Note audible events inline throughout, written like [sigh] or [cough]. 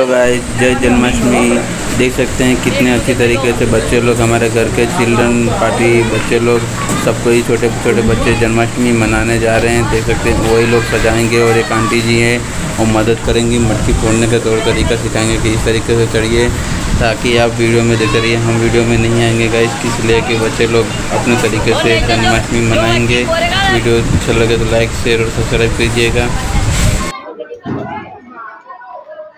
तो गाइस जय जन्माष्टमी। देख सकते हैं कितने अच्छी तरीके से बच्चे लोग हमारे घर के चिल्ड्रन पार्टी बच्चे लोग, सबको ही छोटे छोटे बच्चे जन्माष्टमी मनाने जा रहे हैं। देख सकते हैं, वही लोग सजाएँगे और एक आंटी जी हैं और मदद करेंगी, मटकी फोड़ने का तौर तरीका सिखाएँगे कि इस तरीके से चढ़िए, ताकि आप वीडियो में देखते रहिए। हम वीडियो में नहीं आएँगे गाइस इसलिए कि बच्चे लोग अपने तरीके से जन्माष्टमी मनाएँगे। वीडियो अच्छा लगे तो लाइक शेयर और सब्सक्राइब कीजिएगा।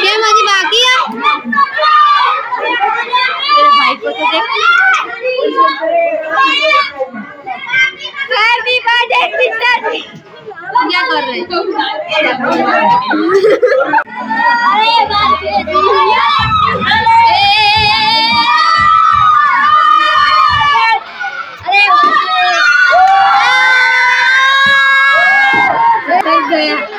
ये माझी बाकी है। तेरे भाई को तो देख। हैप्पी बर्थडे पिताजी। क्या कर रहे बात [laughs] Andrea.